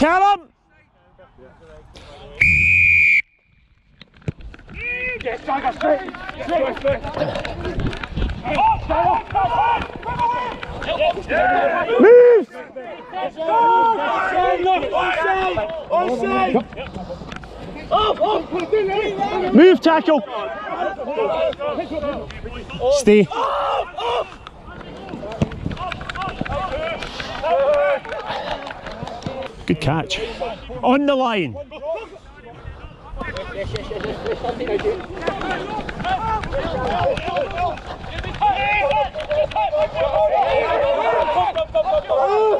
Callum! Yes, Tiger, straight, straight. Move! Tackle! Stay. Good catch. On the line. On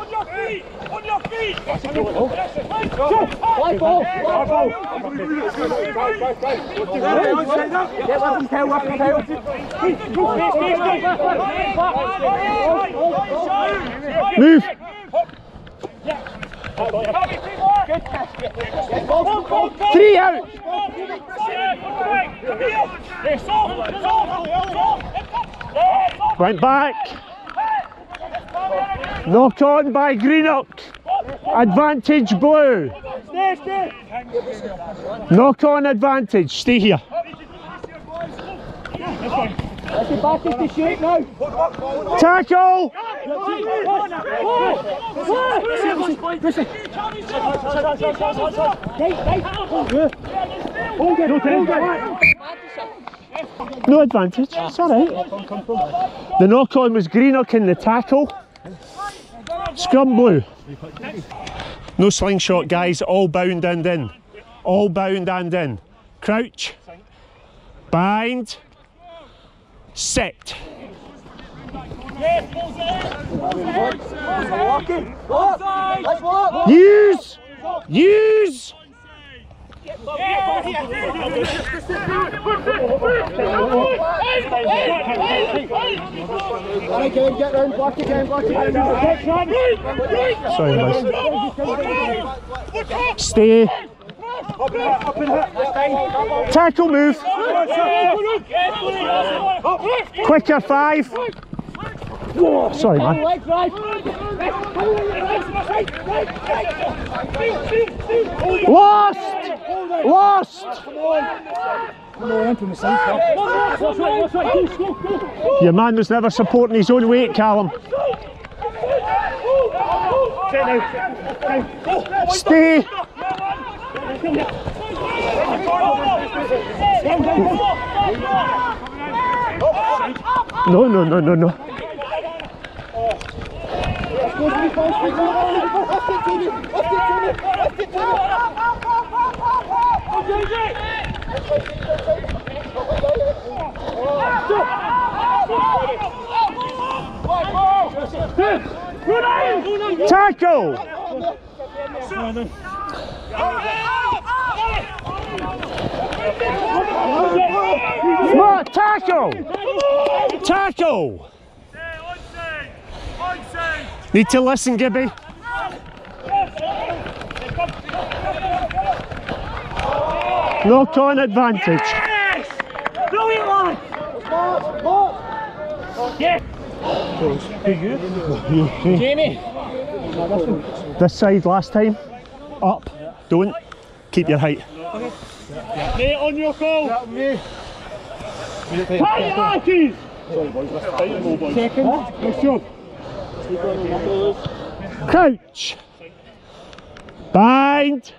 your feet! On your feet! White ball! White ball! Get up and tail, up and tail. Move. Three out. Went back. Knock on by Greenock. Advantage blue. Knock on advantage. Stay here. Tackle. No advantage. It's all right. The knock on was Greenock in the tackle. Scrum blue. No slingshot, guys. All bound and in. All bound and in. Crouch. Bind. Set. Let's walk. Use. Use. Sorry, boys. Stay. Tackle move. Quicker five. Sorry, man. Lost. Lost. Your man was never supporting his own weight, Callum. Stay. No, no, no, no, no. Tackle. Tackle. Need to listen, Gibby. No on advantage. Brilliant, lad! Jamie. This side last time. Up. Don't. Keep your height. Mate, on your call! Tight your arches! Crouch. Bind.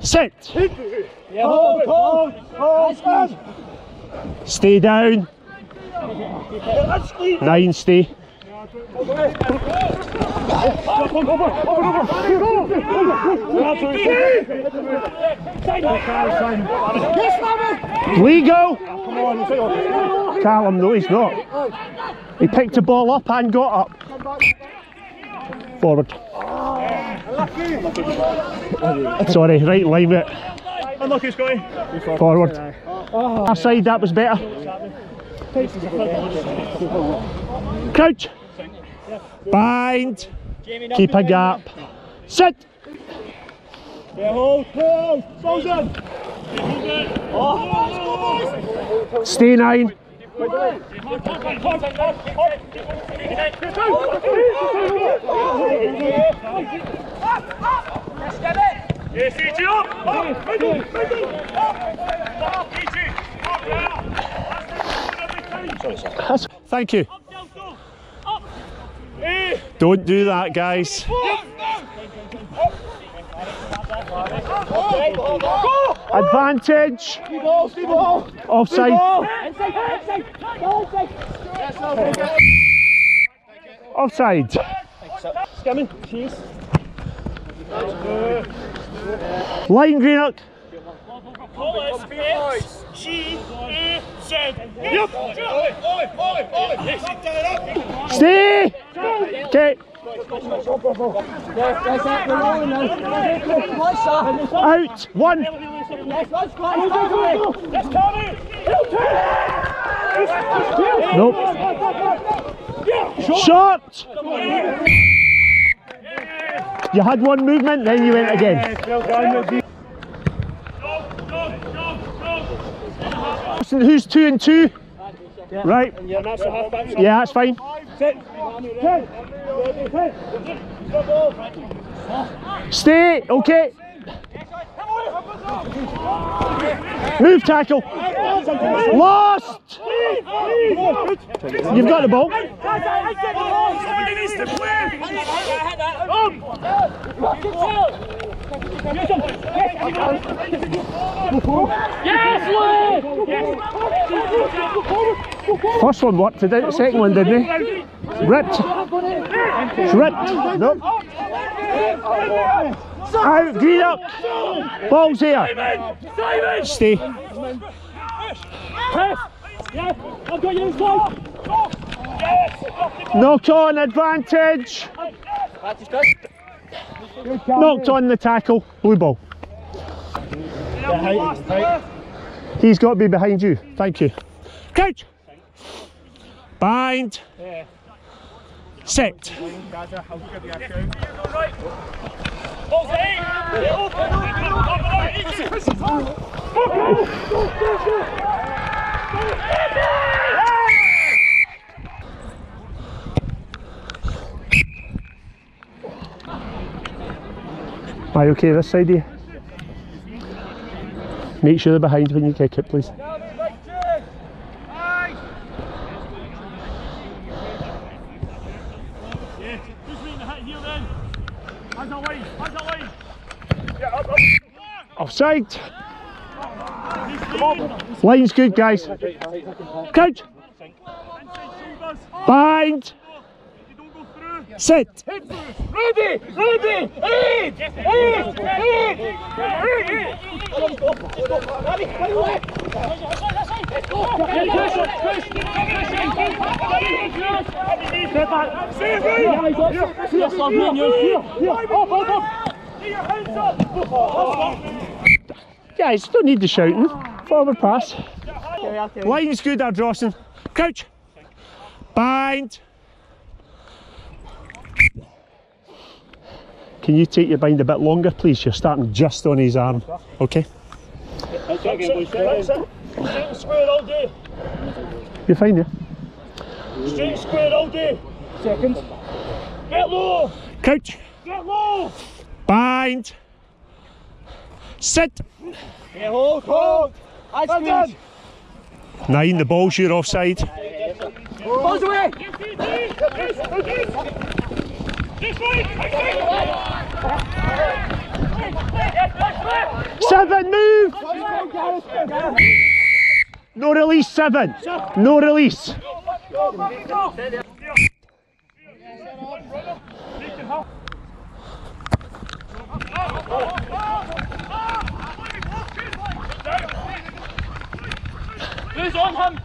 Sit. Hold, hold, hold. Stay down. Nine, stay. Legal. Callum, no, he's not. He picked the ball up and got up. Forward. Sorry, right line it. Unlucky, Scotty. Forward. Our side, that was better. Crouch. Bind. Keep a gap. Sit. Yeah, hold, hold, balls in. Stay nine. Thank you. Don't do that, guys. Advantage. Ball, ball. Offside. Sir. Offside. Skimming, cheese. Line Greenock. Stay. Okay. Out. One. Nope. Shot. You had one movement, then you went again. Who's two and two? Right. Yeah, that's a. Yeah, that's fine. Stay. Okay. Move tackle. Lost. You've got the ball. Somebody needs to play! Um! First one worked, it? Second one didn't he? Ripped. It's ripped. Nope. Out, green up. Ball's here. Stay. Yes! Knock on advantage. Knocked on the tackle. Blue ball. He's got to be behind you. Thank you. Crouch. Bind. Set. Yeah, open! You okay this side here? Make sure they're behind when you kick it, please. Offside. Line's good, guys. Inside! Bind. You don't go through! Sit. Ready! Ready! Eight! Eight! Eight! Eight! Step back! Stay right! Yes, sir. Me and you. Here, here. Up, up, up! Get your hands up! Guys, don't need the shouting. Forward pass. Line's good, Ardrossan. Crouch. Bind. Can you take your bind a bit longer, please? You're starting just on his arm. Okay. That's it, it. Straight square all day. You're fine, yeah? Straight square all day. Seconds. Get low! Crouch. Get low! Bind. Sit. Yeah, hold, hold. I squeeze. Nine, the ball's your offside. Balls away. This way! Seven, move! No release, seven. No release. Who's on him?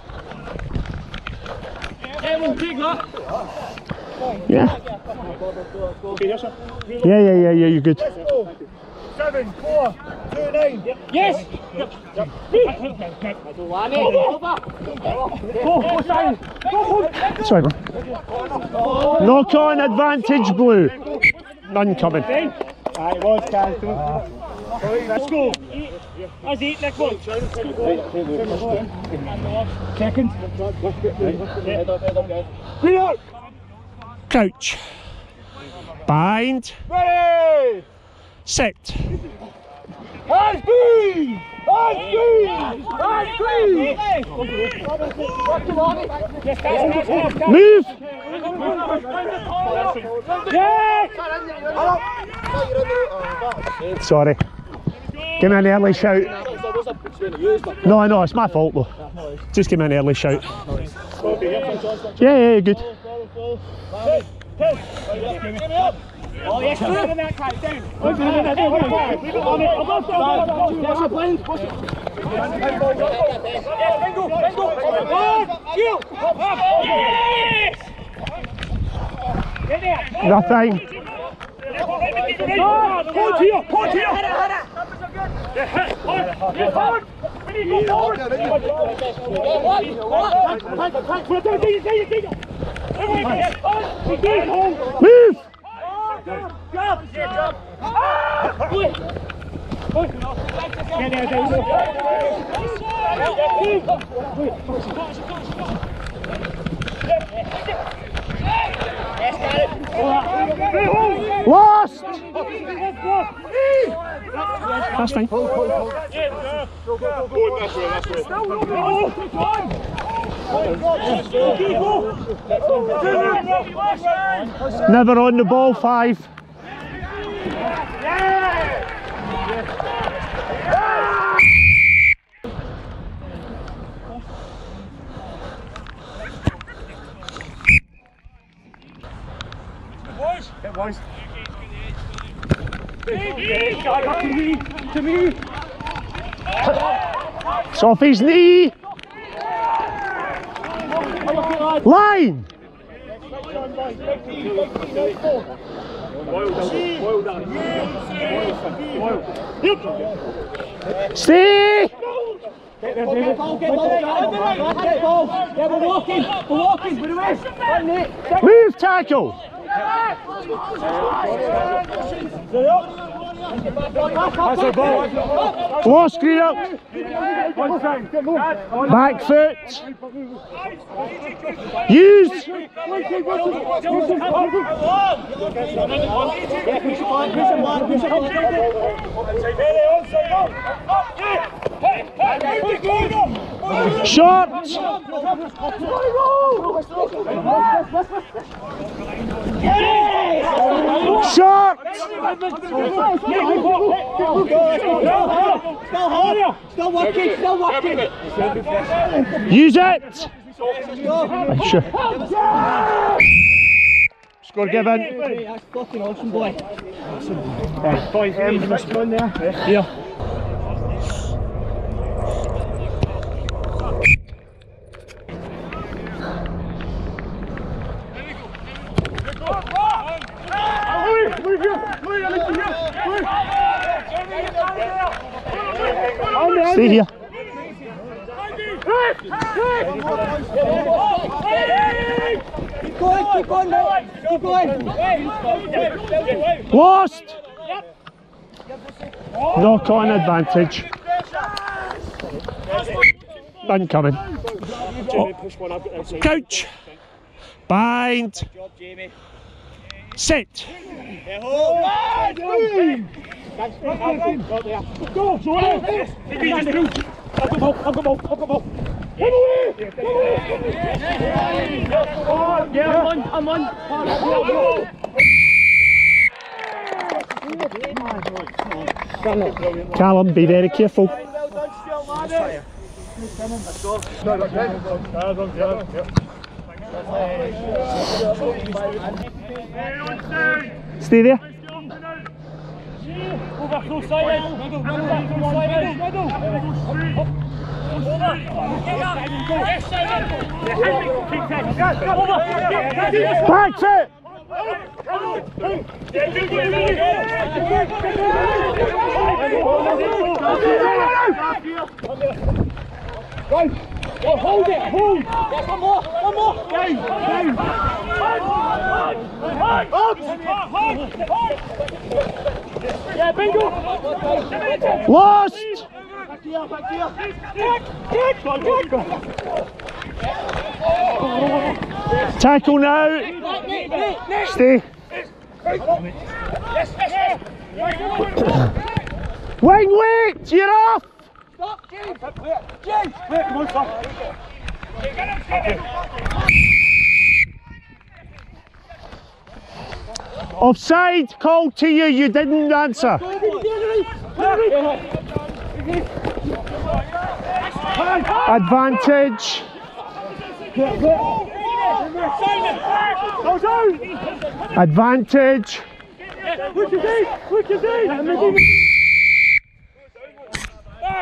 Yeah. Sir. Yeah, yeah, yeah, yeah, yeah, you're good. Seven, four, two, nine. Yes. Sorry, man. Knock on advantage blue. None coming. Alright, was cancelled. Let's go. That's eight, next one. Second. Crouch. Bind. Ready! Sit. Hands clean! Hands clean! Hands clean! Move! Sorry. Give me an early shout. No, I know, it's my fault though. Just give me an early shout. Yeah, yeah, good. Nothing. Point here, going, home. Move! Jump, jump, jump. Ah! Good. Good. Get there, Dave. Lost! That's fine. Never on the ball, five. Me. It's off his knee. Line. Stay. Get get. Yeah, we're walking, we're walking, we're Move tackle. Lost screen up. Back foot. Use. Shot. Shot. Still working, still working. Use it. Sure. Score given. That's fucking awesome, boy. Boys, um, must go in there. Here. Stay here. Keep going, keep going, mate. Keep going. Lost. Knock on advantage. Incoming. Crouch. Bind. Set. Go, the ball. Come away! Yeah, I'm on, I'm on. Callum, be very careful. Side. Middle, middle, middle, middle, middle. Up. Oh, hold it, hold! Yes, one more, one more! Down, down! Up! Yeah, bingo! Lost. Back here, back here! Kick, kick, kick! Tackle now. Stay. Wing weight, you're off! Offside, called to you, you didn't answer. Advantage. Down! Advantage. Look your D! Look your D!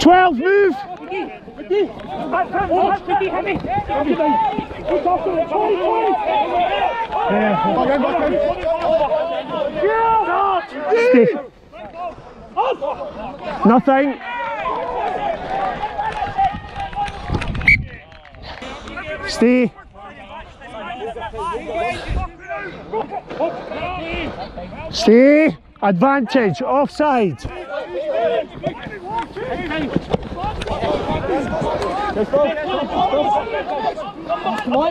Twelve, move. Stay. Nothing. Stay. Stay. Advantage. Offside.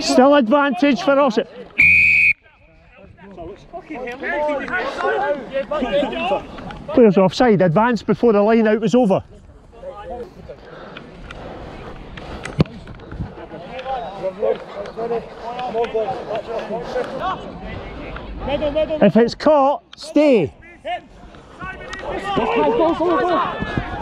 Still advantage for us. Players offside. Advance before the line out was over. If it's caught, stay.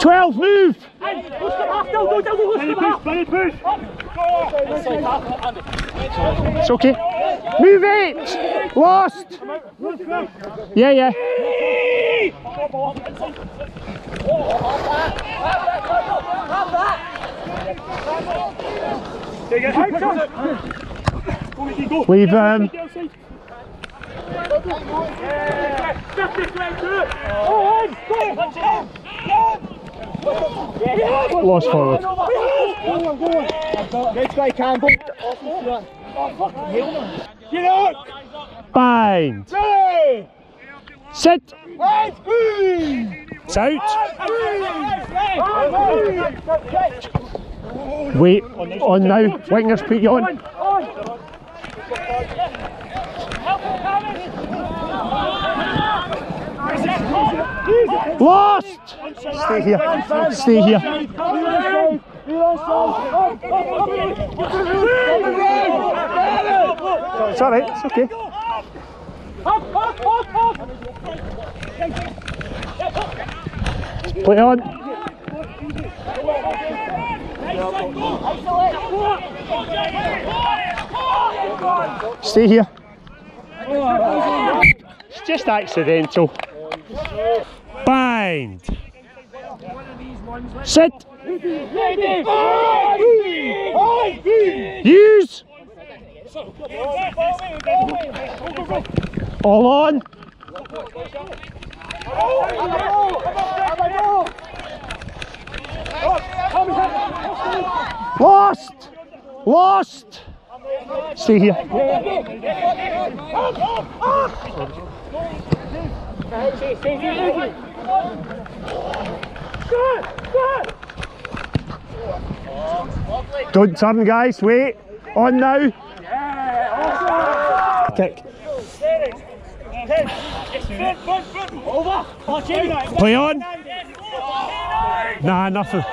12, move! It's okay. Move it! Lost! Yeah, yeah. Leave um lost forward. Good try, Campbell. Get out! Bind. Sit. It's out. Wait. On now. Wingers put you on. Lost. Stay here. Stay here. It's alright. It's okay. Play on. Stay here. It's just accidental. Bind. Sit. Use. All on. Lost. Lost. Stay here. Don't turn, guys. Wait. On now. Kick. Play on. Nah, nothing.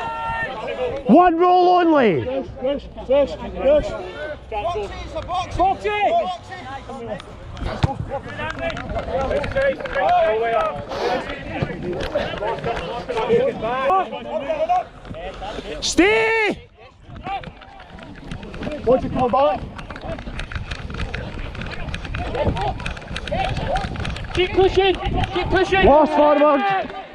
One roll only. Push, push, push. Box it. Stay. Watch it come back. Keep pushing. Keep pushing. Lost forward.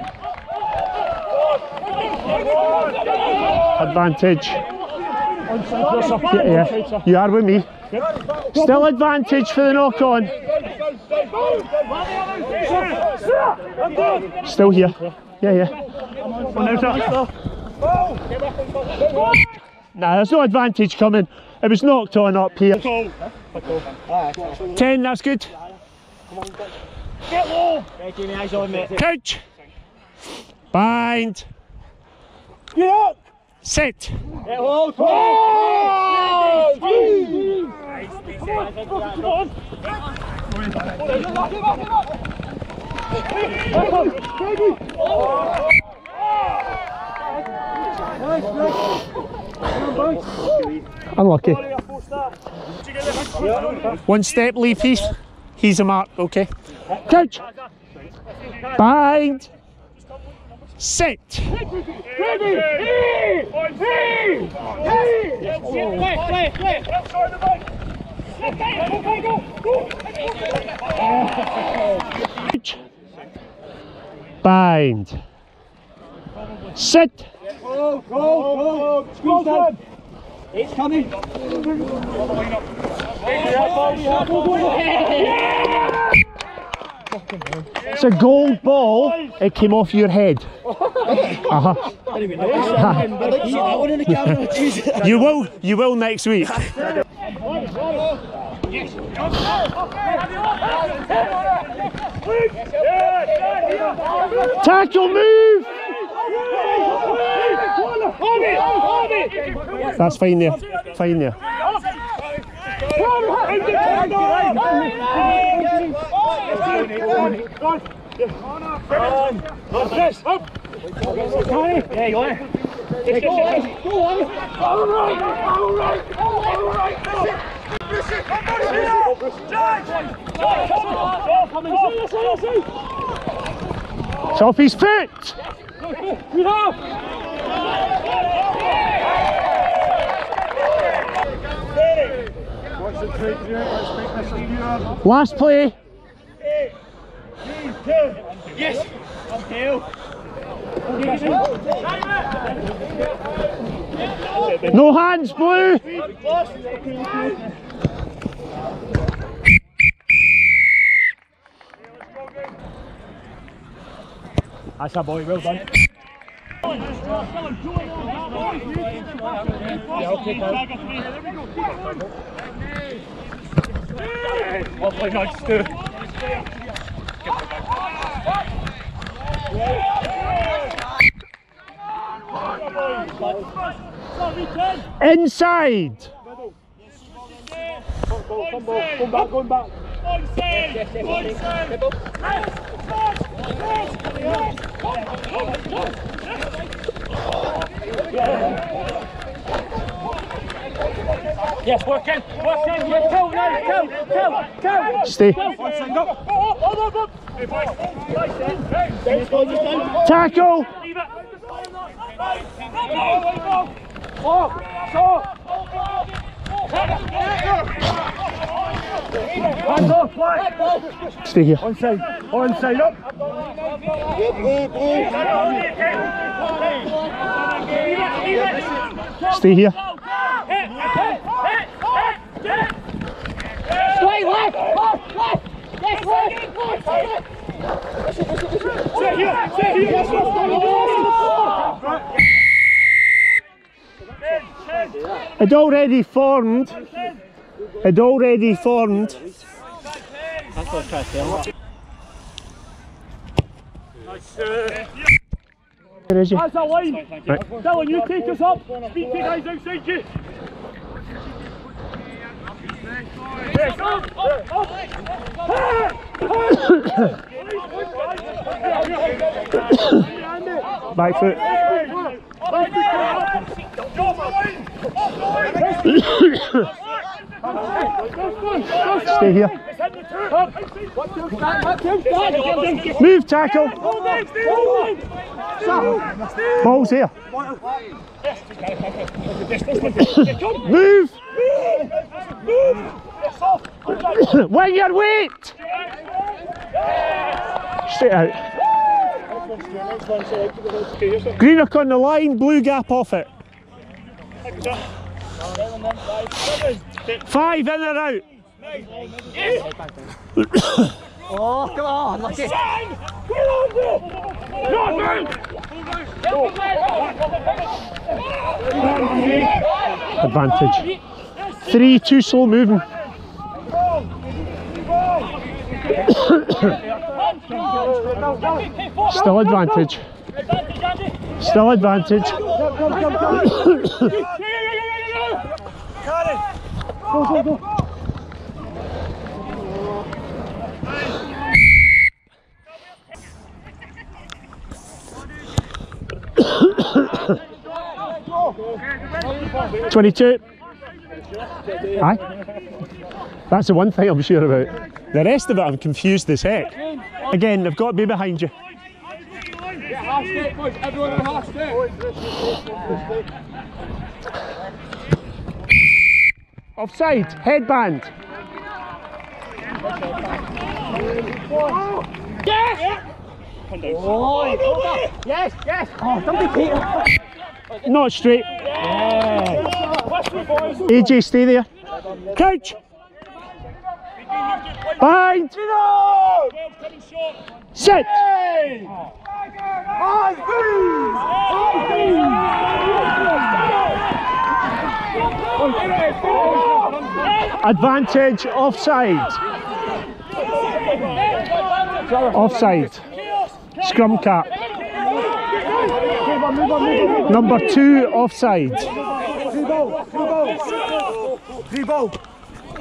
Advantage. Yeah, yeah. You are with me. Still advantage for the knock on. Still here. Yeah, yeah. Nah, there's no advantage coming. It was knocked on up here. Ten, that's good. On, mate. Crouch. Bind. Get up. Sit. Get hold. Oh! Come on. Unlucky. One step, please. He's a mark, okay. Crouch. Bind. Go, go, go. Crouch. Bind. Sit. Go, go, go. Down. It's coming. It's a gold ball. It came off your head. I'd like to see that one in the camera. Jeez. You will. You will next week. Tackle move. That's fine there. Fine there. Yeah, you want it? Go on. go on. All right, all right, all right. It's off his foot. Last play. No hands, blue. That's a boy, well done. Lovely nudge, Stu. Inside. Come back, come back, working, working, yes, go, now, go, go, go. Stay. Tackle. Hands off, flag. Stay here. Onside, onside up. Stay here. Straight It already formed. It already formed. Where is he? That's a line. Right. You take us up. Speak to guys outside you. Back foot. Stay here. Move, tackle. Ball's here. Move. Wing your weight. Straight out. Greenock on the line, blue gap off it. Five in or out. Oh, come on, lucky. Advantage. Three, too slow moving. Still advantage. Still advantage. Twenty-two. Aye. That's the one thing I'm sure about. The rest of it I'm confused as heck. Again, they've got to be behind you. Half step, boys. Everyone on half step. Offside, headband. Oh, yes, yes. Oh, somebody take it. Not straight. AJ, stay there. Crouch. Bind. Sit. Advantage offside. Offside. Scrum cap. Number two offside.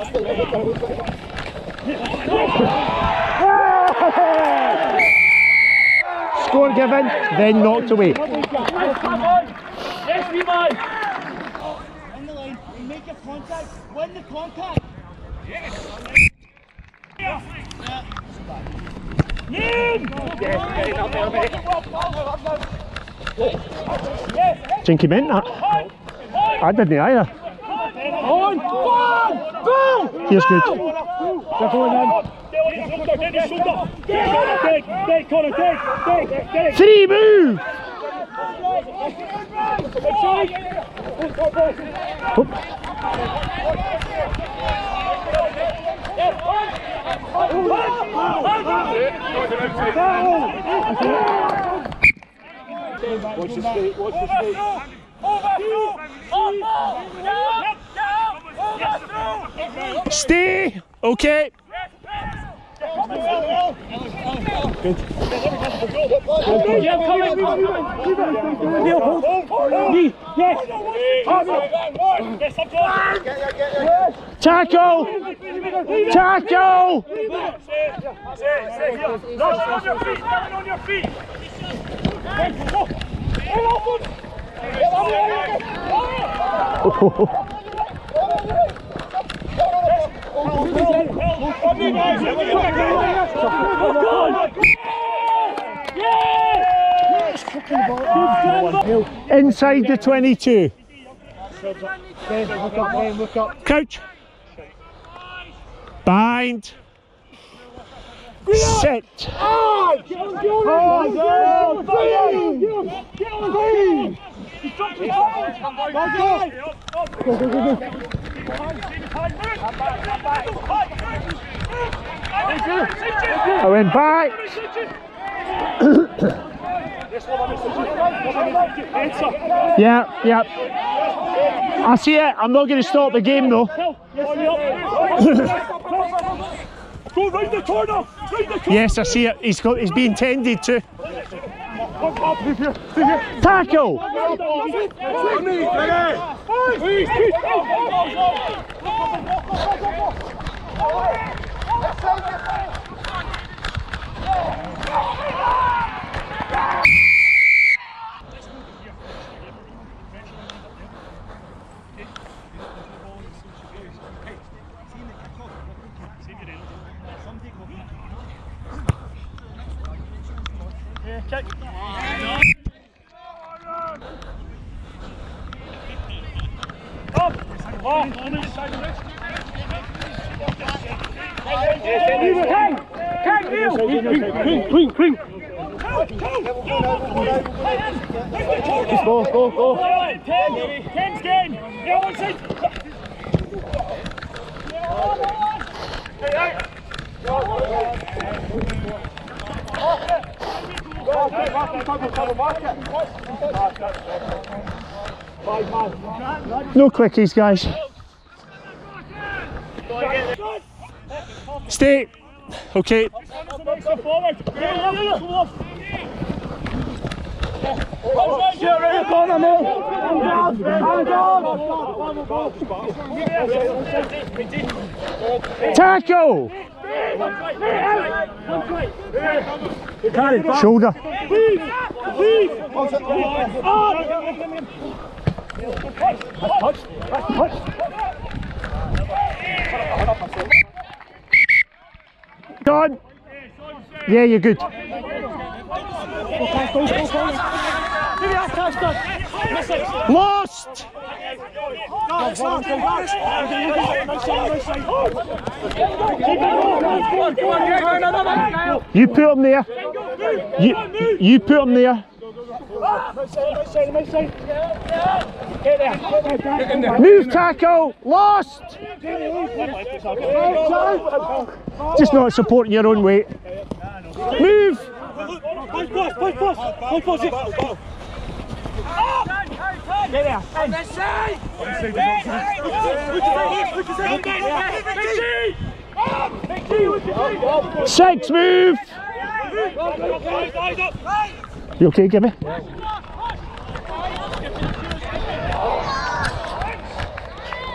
Score given, then knocked away. Yes, we. On the line, you make your contact, win the contact. Jinky meant that. I didn't either. On, on, boom! Here's good. They're going in. Get his shoulder, get his shoulder. Take, take, Connor, take, take, take. Three move. Watch the skate, watch the skate. Stay. Okay. Yeah, come yes. Yes. Tackle. Tackle. on on. Inside the 22. Look up, man, look up. Crouch. Bind. Sit. Go, clean! Clean! I went back. Yeah, yeah. I see it. I'm not going to stop the game though. Go the corner! Round the corner! Yes, I see it. He's got. He's being tended to. Up, stay here. Tackle. Please, please. Up! Oh, on the side of this. King! King, Neil! King, King, King! Go, go, go! Ten, ten's game! The other side! No quickies, guys. Stay. Okay. Forward! Tackle. Shoulder. Done. Yeah, you're good. Lost. You put him there. You, you put him there. Move tackle. Lost. Just not supporting your own weight. Move. Push, push, push, push, push, push it. Six. Move. You okay, Gibby?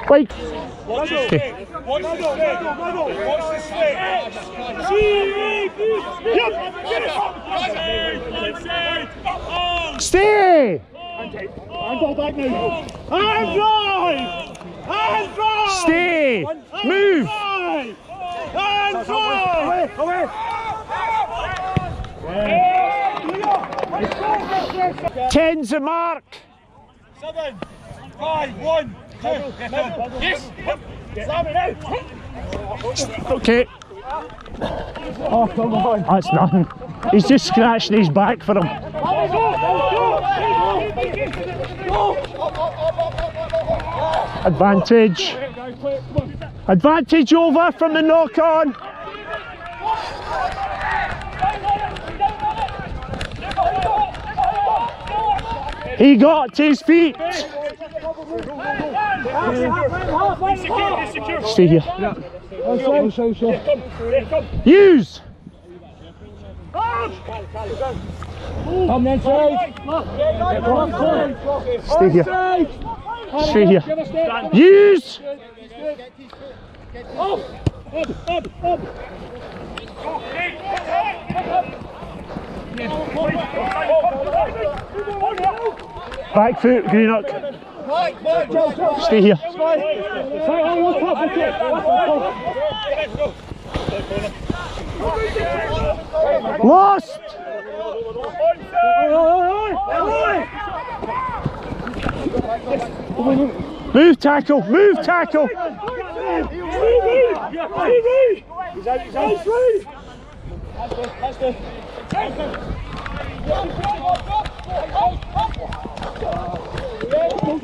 Wait. Okay. Watch the swing. Watch the swing. Yep. Get it. Oh, Stay. back now. Drive. Stay. Move. And drive. Away. Ten's the mark. Seven. Five. One. Okay. Oh, come on. That's nothing. He's just scratching his back for him. Advantage. Advantage over from the knock on. He got his feet. Stay here. Use. Come then, side. Stay here. Stay here. Use. Back foot, Greenock. Stay here. Lost. Move tackle, move tackle.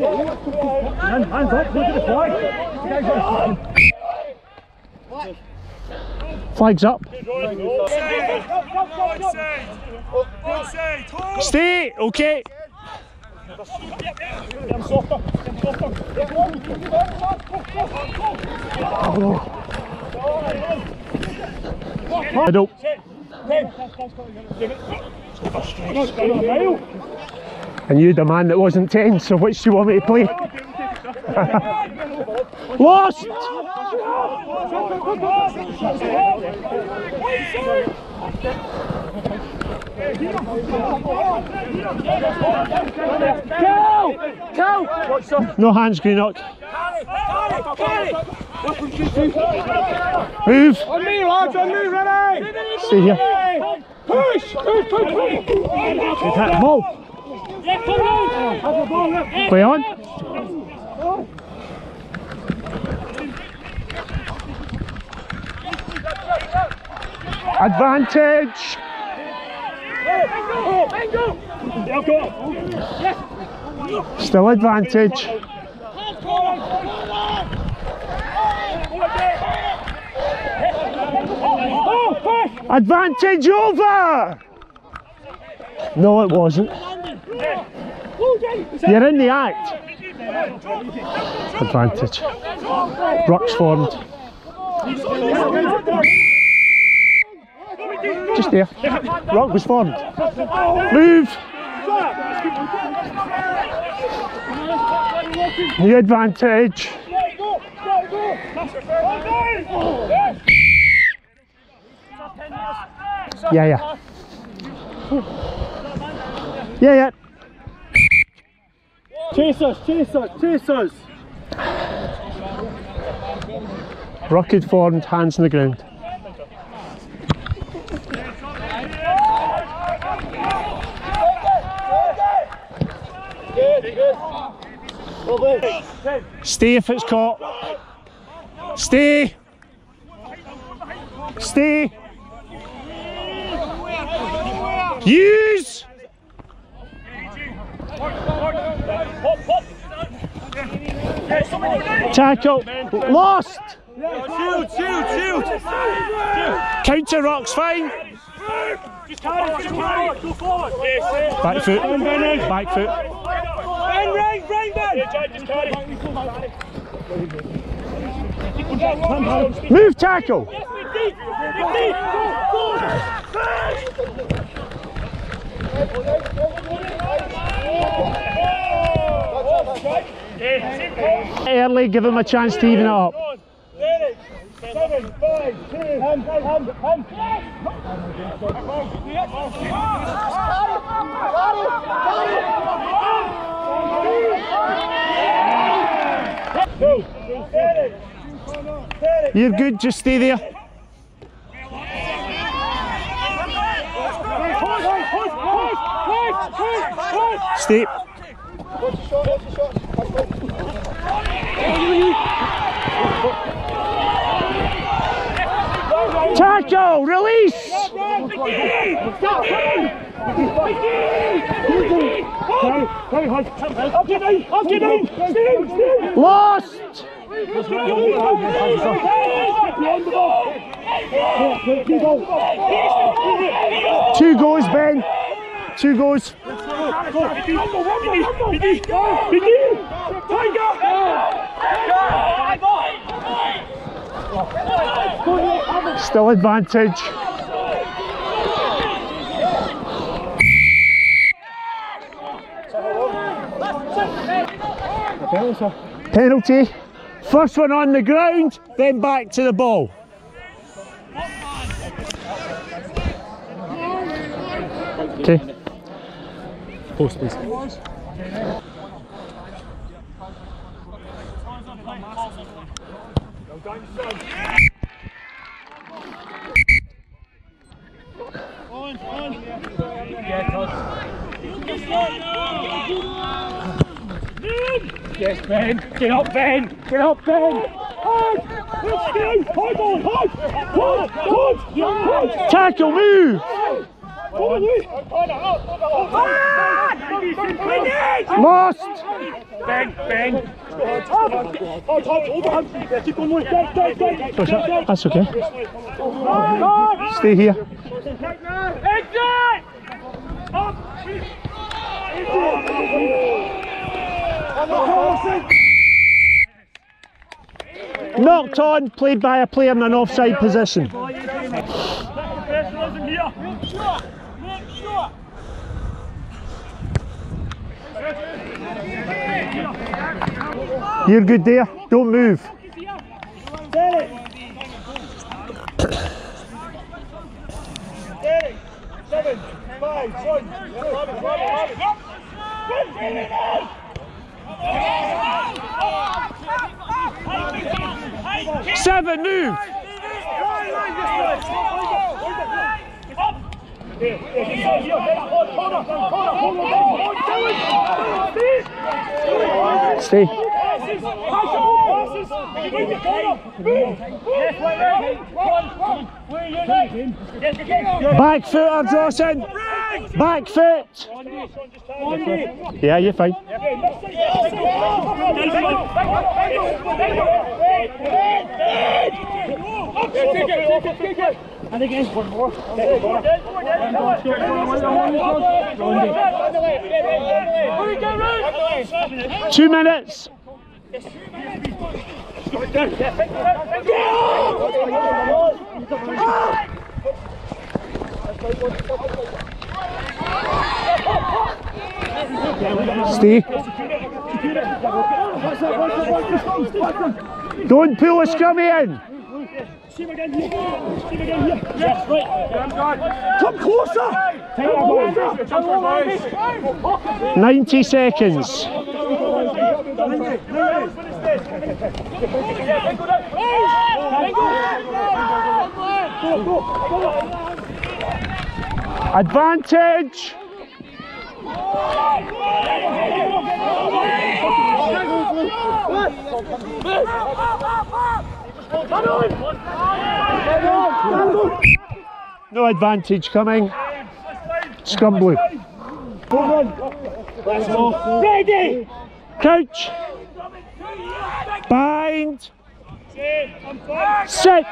Hands up, look at the flag. Flags up. Stay, okay. Middle. And you the man that wasn't 10, so which do you want me to play? Lost! Go! Go! No hands, Greenock. Move. On me, lads, on me, ready! Stay here. Push! Push, push, push! Ball. Play on. Advantage. Still advantage. Advantage over. No, it wasn't. You're in the act. Advantage. Ruck's formed. Just there. Ruck was formed. Move. The advantage. Yeah, yeah. Yeah, yeah. Chase us, chase us, chase us! Had formed, hands on the ground. Stay if it's caught. Stay. Stay. Use. Tackle. Lost. Shield, shield, shield! Counter rocks fine. Just carry it, just carry it! Go forward! Yes, Back foot. Back foot. Ben, rain, rain, Ben! Yeah, Jack, just carry it. Move tackle. Yes, we deep! We deep! Go, go! Yeah, Early, give him a chance to even up. You're good, just stay there. Stay. Tackle, release. Lost. Two goes, Ben. Two goes. Still advantage. Penalty. First one on the ground, then back to the ball. Okay. Post, please. Yes, Ben. Get up, Ben. Get up, Ben. Hard. Let's go. Hard on. Hard. Hard. Hard. Hard. Tackle, move. Get. Gosh, that- that's okay. Stay here. Knocked on, played by a player in an offside position. You're good there. Don't move. Seven, five, one. Seven, move. Stay. Back foot, Dawson. Back foot. Yeah, you're fine. And again, one more. Two minutes. Stay. Don't pull a scrummy in. Steve again again here. Yes, right. Come closer. Take that boys. 90 seconds. Advantage. No advantage coming. Scrum blue. Ready. Crouch. Bind. Sit.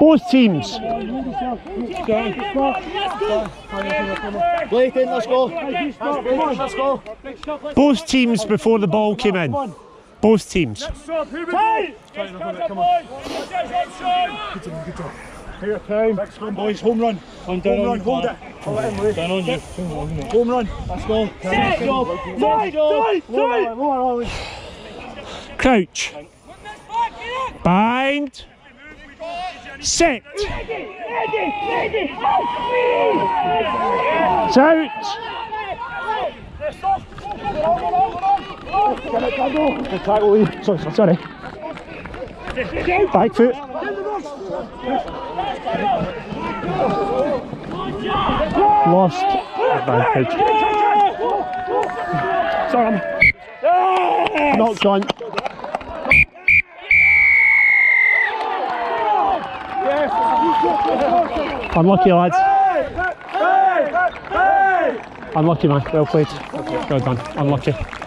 Both teams. Blake in, let's go. Let's go. Both teams before the ball came in. Both teams. Here, time. Back scrum, boys. Home run. Home run. Hold it. Hold it in, Louis. Down on you. Home run. Let's go. Let's go. Let's go. Lower, lower, lower. Crouch. Bind. Sit. It's out. Tackle, Sorry, sorry, sorry. Back foot. Lost advantage. Sorry, I'm knocked on. Unlucky lads. Unlucky man. Well played. Well done. Unlucky.